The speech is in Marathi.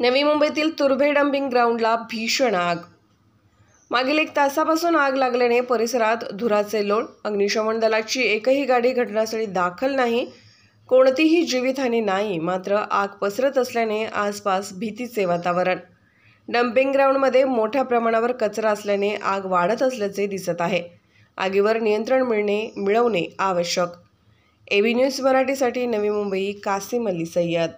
नवी मुंबईतील तुर्भे डम्पिंग ग्राउंडला भीषण आग. मागील एक तासापासून आग लागल्याने परिसरात धुराचे लोण अग्निशमन दलाची एकही गाडी घटनास्थळी दाखल नाही कोणतीही जीवितहानी नाही मात्र आग पसरत असल्याने आसपास भीतीचे वातावरण. डम्पिंग ग्राउंडमध्ये मोठ्या प्रमाणावर कचरा असल्याने आग वाढत असल्याचे दिसत आहे. आगीवर नियंत्रण मिळणे मिळवणे आवश्यक. एबी न्यूज मराठीसाठी नवी मुंबई कासिम अली सय्यद.